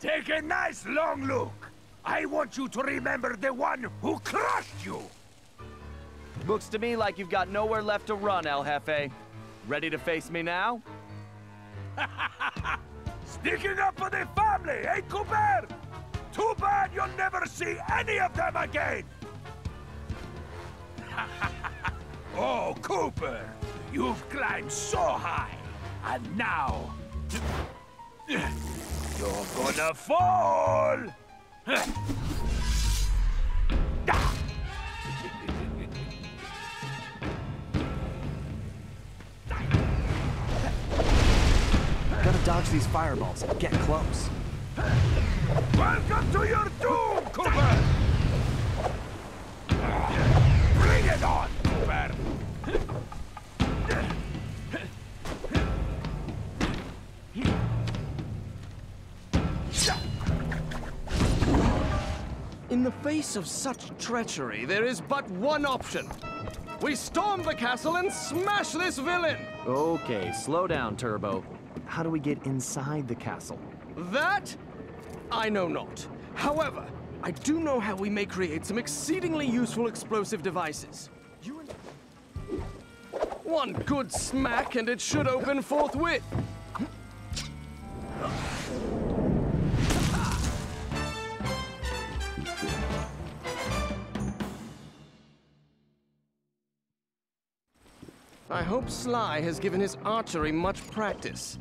Take a nice long look. I want you to remember the one who crushed you. Looks to me like you've got nowhere left to run, El Jefe. Ready to face me now? Sticking up for the family, eh, Cooper? Too bad you'll never see any of them again! oh, Cooper! You've climbed so high, and now... You're gonna fall! Gotta dodge these fireballs get close. Welcome to your doom, Cooper! In the face of such treachery, there is but one option. We storm the castle and smash this villain! Okay, slow down, Turbo. How do we get inside the castle? That I know not. However, I do know how we may create some exceedingly useful explosive devices. You and... One good smack and it should open forthwith. I hope Sly has given his archery much practice.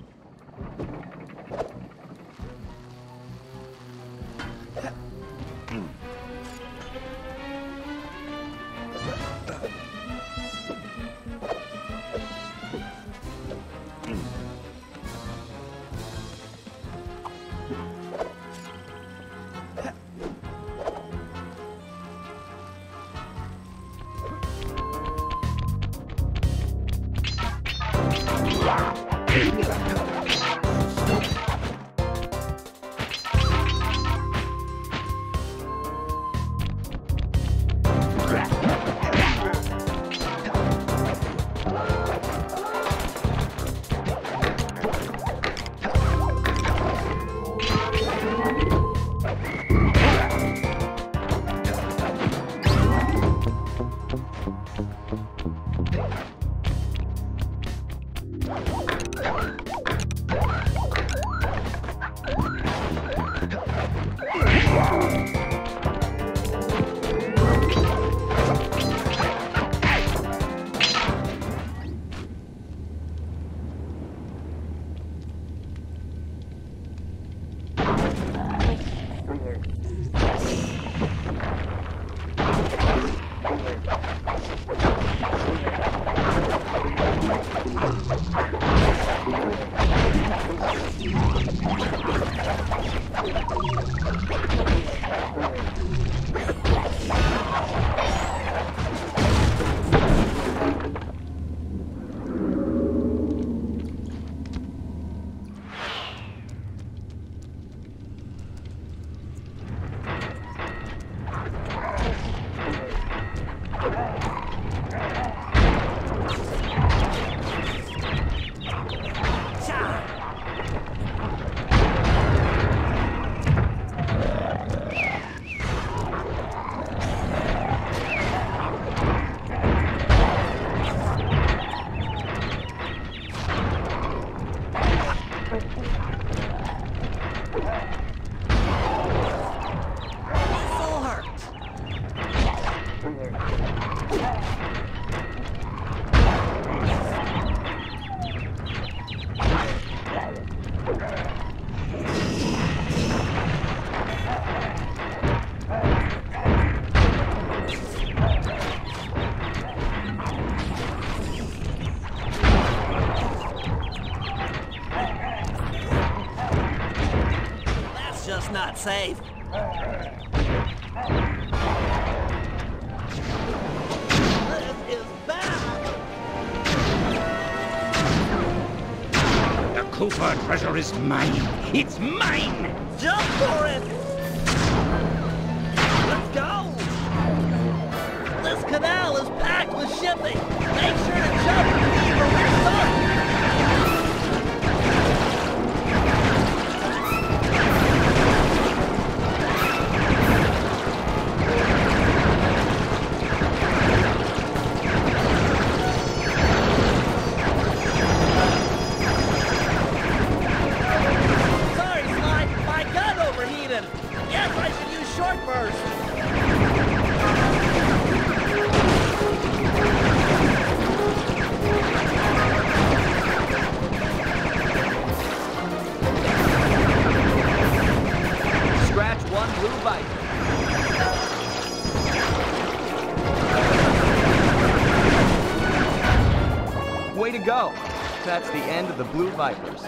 Full hurt. That's just not safe. This is bad. The Cooper treasure is mine! It's mine! Jump for it! Let's go! This canal is packed with shipping. Make sure to jump and leave or we're stuck. go. That's the end of the Blue Vipers.